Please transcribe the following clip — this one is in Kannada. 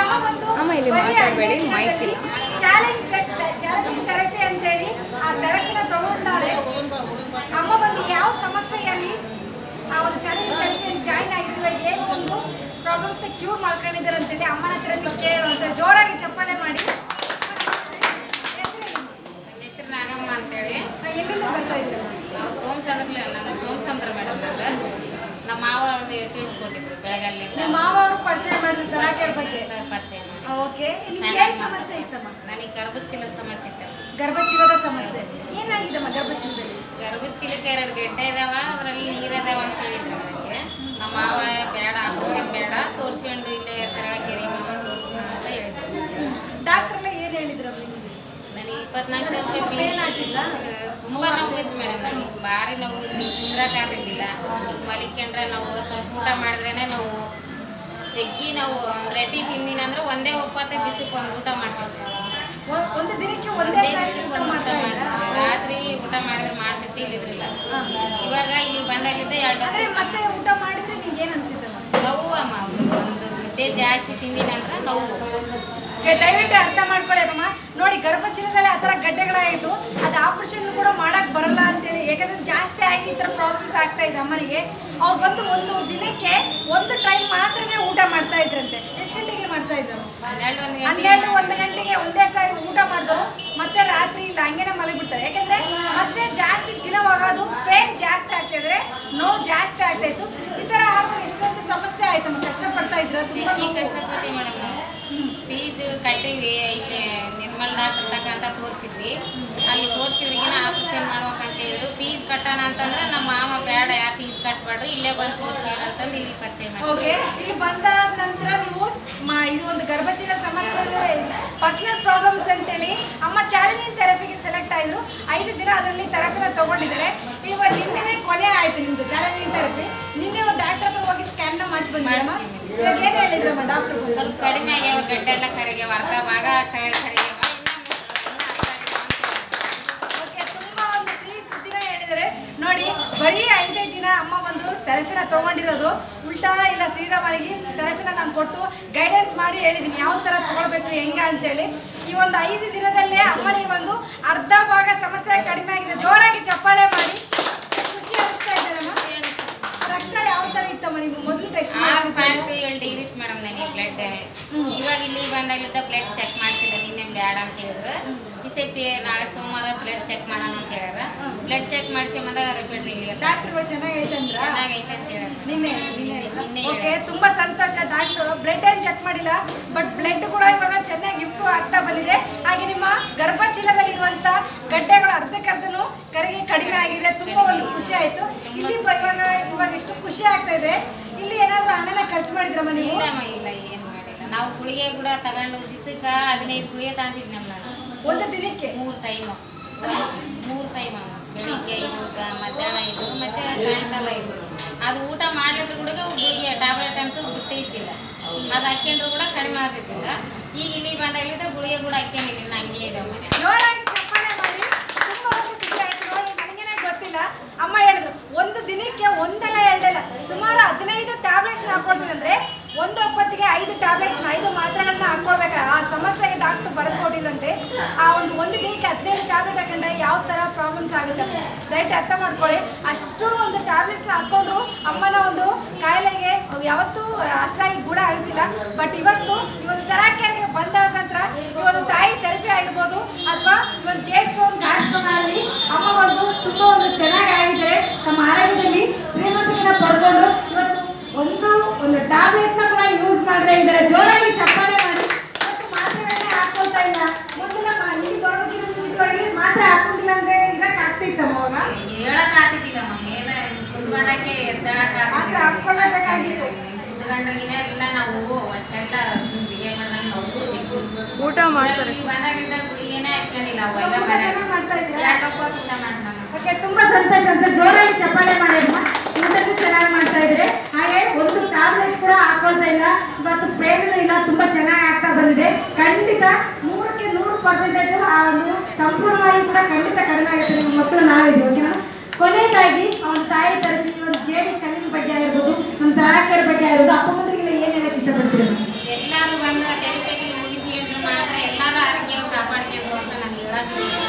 ಅಮ್ಮ ಇಲ್ಲಿ ಮಾತಾಡಬೇಡಿ ದಿನದಲ್ಲಿ ಇಲ್ಲ. ಚಾಲೆಂಜ್ ಚಾಲೆಂಜ್ ಥೆರಪಿ ಅಂತೇಳಿ ಆ ಥೆರಪಿನ ತಗೊಂಡಾಳೆ. ಅಮ್ಮ ಬಂದು ಯಾವ ಸಮಸ್ಯೆಯಲ್ಲಿ ಆ ಒಂದು ಚಾಲೆಂಜ್ ಥೆರಪಿಯಲ್ಲಿ ಜಾಯ್ನ್ ಆಗಿರುವ ಏನು ಒಂದು ಪ್ರಾಬ್ಲಮ್ಸ್ನ ಕ್ಯೂರ್ ಮಾಡ್ಕೊಂಡಿದ್ದಾರೆ ಅಂತೇಳಿ ಅಮ್ಮನ ಹತ್ರ ನೀವು ಕೇಳೋ ಸರ್ ಜೋರಾಗಿ ಚಪ್ಪಾಳೆ ಮಾಡಿ. ಹೆಸರು ನಾಗಮ್ಮ ಅಂತೇಳಿ. ಎಲ್ಲಿಂದ ಬರ್ತಾ ಇದ್ದೀರಾ? ನಾವು ಸೋಮಸಂದ್ರ ನಾನು ಸೋಮಸಂದ್ರ ಮೇಡಮ್ ನಾನು. ನಮ್ಮ ಮಾವ ಅವ್ರಿಗೆ ತಿಳಿಸ್ಕೊಟ್ಟಿದ್ರು ಬೆಳಗಲ್ಲಿ ನಿಮ್ಮ ಮಾವ ಅವರು ಪರಿಚಯ ಬಗ್ಗೆ. ಓಕೆ ನಿಮ್ಗೆ ಏನು ಸಮಸ್ಯೆ ಇತ್ತಮ್ಮ? ನನಗೆ ಗರ್ಭಚೀಲ ಸಮಸ್ಯೆ ಇತ್ತು. ಗರ್ಭಚೀಲದ ಸಮಸ್ಯೆ. ಏನಾಗಿದಮ್ಮ ಗರ್ಭಚೀಲದಲ್ಲಿ ಗರ್ಭದ ಚೀಲಕ್ಕೆ ಎರಡು ಗಡ್ಡೆ ಇದಾವ ಅದರಲ್ಲಿ ನೀರು ಇದಾವ ಅಂತ ಹೇಳಿದ್ರು ನನಗೆ ನಮ್ಮ ಮಾವ ಬೇಡ ಆಪರೇಷನ್ ಬೇಡ ತೋರಿಸ್ಕೊಂಡು ಇಲ್ಲೇ ಸರಳಗೆರೆ ಮಾವ ತೋರಿಸ್ನ ಅಂತ ಹೇಳಿದ್ರು. ಡಾಕ್ಟರ್ ಏನ್ ಹೇಳಿದ್ರು ನನಗೆ ಇಪ್ಪತ್ನಾಲ್ಕು ಸಾವಿರ ಆಗಿಲ್ಲ ತುಂಬ ನೋವು ಇತ್ತು ಮೇಡಮ್ ನನಗೆ. ಭಾರಿ ನೋವು ಇತ್ತು ಕುಂದ್ರಕ್ಕಾಗ್ತಿದ್ದಿಲ್ಲ ಮಲಿಕೊಂಡ್ರೆ ನೋವು ಸ್ವಲ್ಪ ಊಟ ಮಾಡಿದ್ರೇ ನೋವು. ಜಗ್ಗಿ ನಾವು ರೆಡಿ ತಿಂದಿನ ಅಂದ್ರೆ ಒಂದೇ ಒಪ್ಪತ್ತೈದು ದಿವಸಕ್ಕೆ ಒಂದು ಊಟ ಮಾಡ್ತಿದ್ವಿ ಒಂದು ದಿನಕ್ಕೆ ಒಂದೇ ದಿವಸಕ್ಕೆ ಒಂದು ಊಟ ಮಾಡ್ತಾ ರಾತ್ರಿ ಊಟ ಮಾಡಿದ್ರೆ ಮಾಡ್ಬಿಟ್ಟಿಲ್ಲ ಇಲ್ಲಿದ್ರಿಲ್ಲ. ಇವಾಗ ಇಲ್ಲಿ ಬಂದಲ್ಲಿದ್ದೆ ಎರಡು ಮತ್ತೆ ಊಟ ಮಾಡಿದ್ರೆ ನಿಮ್ಗೆ ಏನು ಅನ್ಸುತ್ತೆ ನೋವು ಅಮ್ಮ ಒಂದು ಮುದ್ದೆ ಜಾಸ್ತಿ ತಿಂದಿನಂದ್ರೆ ನೋವು. ಓಕೆ, ದಯವಿಟ್ಟು ಅರ್ಥ ಮಾಡ್ಕೊಳ್ಳಿ ಅಮ್ಮ. ನೋಡಿ ಗರ್ಭಚೀಲದಲ್ಲಿ ಆ ಥರ ಗಡ್ಡೆಗಳಾಯಿತು. ಅದು ಆಪರೇಷನ್ ಕೂಡ ಮಾಡಕ್ ಬರಲ್ಲ ಅಂತೇಳಿ. ಯಾಕಂದ್ರೆ ಜಾಸ್ತಿ ಆಗಿ ಈ ಥರ ಪ್ರಾಬ್ಲಮ್ಸ್ ಆಗ್ತಾ ಇದೆ ಅಮ್ಮನಿಗೆ. ಅವ್ರು ಬಂದು ಒಂದು ದಿನಕ್ಕೆ ಒಂದು ಟೈಮ್ ಇದ್ರಂತೆ. ಎಷ್ಟು ಗಂಟೆಗೆ ಮಾಡ್ತಾ ಇದ್ರು? ಹನ್ನೆರಡು ಒಂದು ಗಂಟೆಗೆ ಒಂದೇ ಸಾರಿ ಊಟ ಮಾಡಿದ್ರು ಮತ್ತೆ ರಾತ್ರಿ ಇಲ್ಲ ಹಂಗೇನೆ ಮಲಗಿಬಿಡ್ತಾರೆ. ಯಾಕಂದ್ರೆ ಮತ್ತೆ ಜಾಸ್ತಿ ದಿನವಾಗೋದು ಪೇನ್ ಜಾಸ್ತಿ ಆಗ್ತಿದ್ರೆ ನೋವು ಜಾಸ್ತಿ ಆಗ್ತಾ ಇತ್ತು. ಈ ತರ ಆದ್ಮೇಲೆ ಎಷ್ಟೊಂದು ಸಮಸ್ಯೆ ಆಯ್ತು ಕಷ್ಟಪಡ್ತಾ ಇದ್ರು. ಮೇಡಮ್ ನಾವು ಫೀಸ್ ಕಟ್ಟಿವಿ ಇಲ್ಲಿ ನಿರ್ಮಲ್ ಡಾಕ್ಟರ್ ತಕ್ಕಂತ ತೋರಿಸಿದ್ವಿ. ಅಲ್ಲಿ ತೋರಿಸಿದ್ರಿಗಿನ ಆಪರೇಷನ್ ಮಾಡ್ಬೇಕಂತ ಹೇಳಿದ್ರು ಫೀಸ್ ಕಟ್ಟೋಣ ಅಂತಂದ್ರೆ ನಮ್ಮ ಮಾಮ ಬೇಡ ಯಾ ಫೀಸ್ ಕಟ್ಬೇಡ್ರಿ ಇಲ್ಲೇ ಬಂದು ತೋರಿಸಿ ಅಂತಂದು ಇಲ್ಲಿ ಪರಿಚಯ ಮಾಡಿ ಓಕೆ ಇಲ್ಲಿ ನಂತರ ನೀವು ಮ- ಇದು ಒಂದು ಗರ್ಭಚೀಲ ಸಮಸ್ಯೆ ಪರ್ಸನಲ್ ಪ್ರಾಬ್ಲಮ್ಸ್ ಅಂತೇಳಿ. ಅಮ್ಮ ಚಾಲೆಂಜಿಂಗ್ ಥೆರಪಿಗೆ ಸೆಲೆಕ್ಟ್ ಆಯಿತು ಐದು ದಿನ ಅದರಲ್ಲಿ ಥೆರಪಿನ ತಗೊಂಡಿದ್ದಾರೆ. ಇವಾಗ ನಿನ್ನೆ ಕೊನೆ ಆಯ್ತು ನಿಮ್ದು ಚಾಲೆಂಜಿಂಗ್ ಥೆರಪಿ ನಿನ್ನೆ ಒಂದು ಡಾಕ್ಟರ್ ಹತ್ರ ಹೋಗಿ ಸ್ಕ್ಯಾನ್ ಮಾಡಿಸಿ ಬಂದಿರಮ್ಮ ಮಾಡ್ಸಿದ್ದೀನಿ. ಇವಾಗ ಏನು ಹೇಳಿದ್ರಮ್ಮ ಡಾಕ್ಟರ್ ಸ್ವಲ್ಪ ಕಡಿಮೆ ಆಗ್ಯಾವ ಗಡ್ಡೆ ಎಲ್ಲ ಕರೆಗೆ ಅರ್ಧ ಭಾಗ ಕರಿ ಹೇಳಿದರೆ ನೋಡಿ ಬರೀ ಐದೈದು ದಿನ ಅಮ್ಮ ಬಂದು ತೆರಫಿನ ತಗೊಂಡಿರೋದು. ಉಲ್ಟಾ ಇಲ್ಲ ಸೀದಾ ಮನೆಗೆ ತೆರಫಿನ ನಾನು ಕೊಟ್ಟು ಗೈಡೆನ್ಸ್ ಮಾಡಿ ಹೇಳಿದ್ದೀನಿ ಯಾವ ಥರ ತಗೊಳ್ಬೇಕು ಹೆಂಗೆ ಅಂತೇಳಿ. ಈ ಒಂದು ಐದು ದಿನದಲ್ಲೇ ಅಮ್ಮನಿಗೆ ಬಂದು ಅರ್ಧ ಭಾಗ ಸಮಸ್ಯೆ ಕಡಿಮೆ ಆಗಿದೆ ಜೋರಾಗಿ ಚಪ್ಪಾಳೆ ಮಾಡಿ ಖುಷಿ ಅನಿಸ್ತಾ ಇದ್ದಾರಮ್ಮ ರಕ್ತ ಯಾವ ಥರ ಇತ್ತಮ್ಮ ನೀವು ಮೊದಲು ಟೆಸ್ಟ್ ಆರು ಪಾಯಿಂಟ್ ಏಳು ಇತ್ತು ಮೇಡಮ್ ನನಗೆ ಬ್ಲಡ್ ಇವಾಗ ಇಲ್ಲಿ ಬಂದಾಗಲಿದ್ದ ಬ್ಲಡ್ ಚೆಕ್ ಮಾಡ್ಸಿಲ್ಲ ನಿನ್ನೆ ಬ್ಯಾಡ ಅಂತ ಹೇಳಿದ್ರು. ಈ ಸತಿ ನಾಳೆ ಸೋಮವಾರ ಬ್ಲಡ್ ಚೆಕ್ ಮಾಡೋಣ ಅಂತ ಹೇಳ್ಯಾರ. ಬ್ಲಡ್ ಚೆಕ್ ಮಾಡಿಸಿ ಬಂದಾಗ ರಿಪೀಟ್ ಇಲ್ಲಿ ಡಾಕ್ಟರ್ ಚೆನ್ನಾಗೈತೆ ಚೆನ್ನಾಗಿ ಚೆನ್ನಾಗೈತೆ ಅಂತ ನಿನ್ನೆ ನಿನ್ನೆ ಓಕೆ ತುಂಬಾ ಸಂತೋಷ. ಡಾಕ್ಟರ್ ಬ್ಲಡ್ ಏನ್ ಚೆಕ್ ಮಾಡಿಲ್ಲ ಬಟ್ ಬ್ಲಡ್ ಕೂಡ ಇವಾಗ ಚೆನ್ನಾಗಿ ಇಂಪ್ರೂವ್ ಆಗ್ತಾ ಬಂದಿದೆ. ಹಾಗೆ ನಿಮ್ಮ ಗರ್ಭಚೀಲದಲ್ಲಿರುವಂತ ಗಡ್ಡೆಗಳು ಅರ್ಧಕ್ಕರ್ಧನು ಕರಿಗೆ ಕಡಿಮೆ ಆಗಿದೆ. ತುಂಬಾ ಒಂದು ಖುಷಿ ಆಯ್ತು. ಇಲ್ಲಿ ಇವಾಗ ಇವಾಗ ಎಷ್ಟು ಖುಷಿ ಆಗ್ತಾ ಇದೆ. ಇಲ್ಲಿ ಏನಾದ್ರೂ ಹಣನ ಖರ್ಚು ಮಾಡಿದ್ರಮ್ಮ ನೀವು? ಇಲ್ಲಮ್ಮ ಇಲ್ಲ ಏನು ಮಾಡಿಲ್ಲ. ನಾವು ಗುಳಿಗೆ ಕೂಡ ತಗೊಂಡು ದಿವಸಕ್ಕೆ ಹದಿನೈದು ಗುಳಿಗೆ ತಗೊಂಡಿದ್ವಿ ನಮ್ಮ ನಾನು. ಒಂದು ದಿನಕ್ಕೆ ಮೂರು ಟೈಮು ಮೂರು ಟೈಮ್ ಅಮ್ಮ. ಬೆಳಿಗ್ಗೆ ಐದು ಗ- ಮಧ್ಯಾಹ್ನ ಐದು ಮತ್ತೆ ಸಾಯಂಕಾಲ ಐದು ಅದು ಊಟ ಮಾಡ್ಲಿದ್ರು ಕೂಡ ಗುಳಿಗೆ ಟ್ಯಾಬ್ಲೆಟ್ ಅಂತೂ ಬಿಟ್ಟಿದ್ದಿಲ್ಲ ಅದು ಹಾಕ್ಯಂಡ್ರು ಕೂಡ ಕಡಿಮೆ ಆಗ್ತಿದ್ದಿಲ್ಲ. ಈಗ ಇಲ್ಲಿ ಬಂದಾಗಲಿದ್ದ ಗುಳಿಗೆ ಕೂಡ ಹಾಕ್ಕೊಂಡಿಲ್ಲ ಇನ್ನು ಹಂಗೆ ಇದೆ ಮನೆ ಜೋರಾಗಿ ಚಪ್ಪಾಳೆ ಮಾಡಿ ತುಂಬಾ ಒಂದು ಖುಷಿ ಆಯ್ತು ನೋಡಿ ನನಗೇನೆ ಗೊತ್ತಿಲ್ಲ ಅಮ್ಮ ಹೇಳಿದ್ರು ಒಂದು ದಿನಕ್ಕೆ ಒಂದಲ್ಲ ಎರಡಲ್ಲ ಸುಮಾರು ಹದಿನೈದು ಟ್ಯಾಬ್ಲೆಟ್ಸ್ನ ಹಾಕೊಳ್ತೀನಿ ಅಂದ್ರೆ ಒಂದು ಒಪ್ಪತ್ತಿಗೆ ಐದು ಟ್ಯಾಬ್ಲೆಟ್ಸ್ನ ಐದು ಮಾತ್ರೆಗಳನ್ನ ಹಾಕೊಳ್ಬೇಕು? ಆ ಸಮಸ್ಯೆಗೆ ಡಾಕ್ಟರ್ ಬರೆದು ಕೊಟ್ಟಿದ್ರಂತೆ. ಆ ಒಂದು ಒಂದು ದಿನಕ್ಕೆ ಹದಿನೈದು ಟ್ಯಾಬ್ಲೆಟ್ ಹಾಕೊಂಡ್ರೆ ಯಾವ ಥರ ಪ್ರಾಬ್ಲಮ್ಸ್ ಆಗುತ್ತೆ? ದಯವಿಟ್ಟು ಅರ್ಥ ಮಾಡ್ಕೊಳ್ಳಿ. ಅಷ್ಟು ಒಂದು ಟ್ಯಾಬ್ಲೆಟ್ಸ್ನ ಹಾಕ್ಕೊಂಡ್ರು ಅಮ್ಮನ ಒಂದು ಕಾಯಿಲೆಗೆ ಯಾವತ್ತೂ ಅಷ್ಟಾಗಿ ಗುಣ ಅನಿಸಿಲ್ಲ ಬಟ್ ಇವತ್ತು ಇವತ್ತು ಒಂದು ಸರಾಕೆರೆಗೆ ಬಂದ ನಂತರ ಈ ಒಂದು ತಾಯಿ ಥೆರಪಿ ಆಗಿರ್ಬೋದು ಅಥವಾ ಒಂದು ಜೇಡ್ ಸ್ಟೋನ್ ಗಾಡ್ ಸ್ಟೋನ್ ಆಗಲಿ ಅಮ್ಮ ಒಂದು ತುಂಬ ಒಂದು ಚೆನ್ನಾಗಿ ಆಗಿದ್ದಾರೆ ನಮ್ಮ ಆರೋಗ್ಯದಲ್ಲಿ ಶ್ರೀಮಂತಿಕೆನ ಪಡ್ಕೊಂಡು ಇವತ್ತು ಒಂದು ಒಂದು ಟ್ಯಾಬ್ಲೆಟ್ನ ಕೂಡ ಯೂಸ್ ಮಾಡದೇ ಇದ್ದಾರೆ ಜೋರಾಗಿ ಚಪ್ಪಾಳೆ ಮಾಡಿ ಇವತ್ತು ಮಾತ್ರೆಗಳನ್ನೇ ಹಾಕೊಳ್ತಾ ಇಲ್ಲ ಮೊದಲು ನಮ್ಮ ಇಲ್ಲಿ ಬರೋದಕ್ಕಿಂತ ಮುಂಚಿತವಾಗಿ ಮಾತ್ರೆ ಹಾಕೊಂಡಿಲ್ಲ ಅಂದ್ರೆ ಇರಕ್ಕೆ ಆಗ್ತಿತ್ತಮ್ಮ ಅವಾಗ ಹೇಳಕ್ ಆಗ್ತಿದ್ದಿಲ್ಲಮ್ಮ ಮೇಲೆ ಹಾಕ್ಕೊಳ್ಳೇಬೇಕಾಗಿತ್ತು. ಕುತ್ಕೊಂಡ್ರಿಗಿನ ಎಲ್ಲ ನಾವು ಒಟ್ಟೆಲ್ಲ ಬಿಗೆ ಮಾಡ್ದಂಗೆ ನಾವು ಊಟ ಮಾಡ್ತಾರೆ. ಅವೆಲ್ಲ ಊಟ ಮಾಡ್ತಾನೆ. ಓಕೆ ತುಂಬಾ ಸಂತೋಷ ಅಂತ ಜೋರಾಗಿ ಚಪ್ಪಾಳೆ ಮಾಡಿದ್ಮ ಊಟಕ್ಕೂ ಚೆನ್ನಾಗಿ ಮಾಡ್ತಾ ಇದ್ರೆ ಹಾಗೆ ಒಂದು ಟ್ಯಾಬ್ಲೆಟ್ ಕೂಡ ಹಾಕೊಳ್ತಾ ಇಲ್ಲ. ಇವತ್ತು ಪೇನ್ ಇಲ್ಲ ತುಂಬಾ ಚೆನ್ನಾಗಿ ಆಗ್ತಾ ಬಂದಿದೆ. ಖಂಡಿತ ಮೂರಕ್ಕೆ ನೂರು ಪರ್ಸೆಂಟೇಜ್ ಆ ಒಂದು ಸಂಪೂರ್ಣವಾಗಿ ಕೂಡ ಖಂಡಿತ ಕಡಿಮೆ ಆಗುತ್ತೆ ನಿಮ್ಮ ಮಕ್ಕಳು ನಾವಿದ್ದೀವಿ ಓಕೆನಾ ಕೊನೆಯದಾಗಿ ಅವನ ತಾಯಿ Thank you.